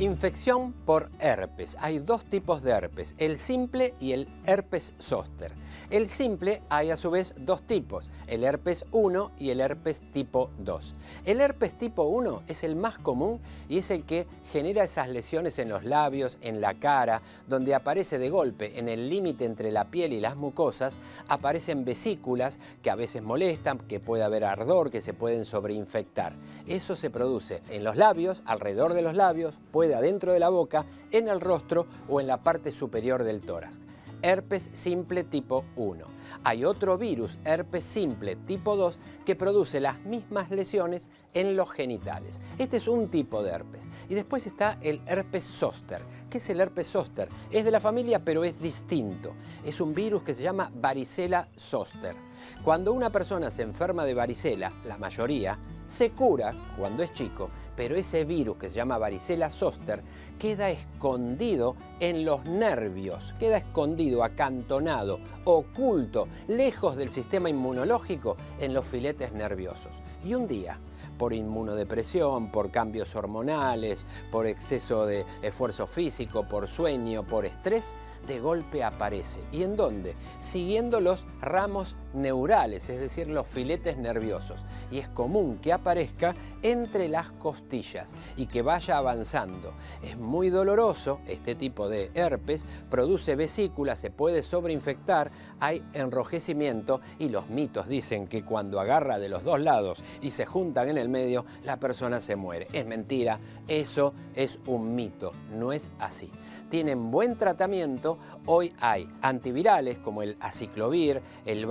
Infección por herpes. Hay dos tipos de herpes, el simple y el herpes zóster. El simple hay a su vez dos tipos, el herpes 1 y el herpes tipo 2. El herpes tipo 1 es el más común y es el que genera esas lesiones en los labios, en la cara, donde aparece de golpe en el límite entre la piel y las mucosas, aparecen vesículas que a veces molestan, que puede haber ardor, que se pueden sobreinfectar. Eso se produce en los labios, alrededor de los labios, puede adentro de la boca, en el rostro o en la parte superior del tórax. Herpes simple tipo 1. Hay otro virus, herpes simple tipo 2, que produce las mismas lesiones en los genitales. Este es un tipo de herpes. Y después está el herpes zóster. ¿Qué es el herpes zóster? Es de la familia, pero es distinto. Es un virus que se llama varicela zóster. Cuando una persona se enferma de varicela, la mayoría, se cura cuando es chico, pero ese virus que se llama varicela zoster queda escondido en los nervios, queda escondido, acantonado, oculto, lejos del sistema inmunológico en los filetes nerviosos. Y un día, por inmunodepresión, por cambios hormonales, por exceso de esfuerzo físico, por sueño, por estrés, de golpe aparece. ¿Y en dónde? Siguiendo los ramos neurales, es decir, los filetes nerviosos. Y es común que aparezca entre las costillas y que vaya avanzando. Es muy doloroso, este tipo de herpes, produce vesículas, se puede sobreinfectar, hay enrojecimiento y los mitos dicen que cuando agarra de los dos lados y se juntan en el medio, la persona se muere. Es mentira, eso es un mito, no es así. Tienen buen tratamiento, hoy hay antivirales como el aciclovir, el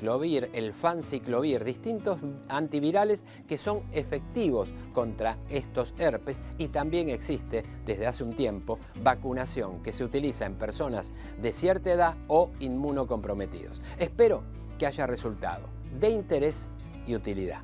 el fanciclovir, distintos antivirales que son efectivos contra estos herpes y también existe desde hace un tiempo vacunación que se utiliza en personas de cierta edad o inmunocomprometidos. Espero que haya resultado de interés y utilidad.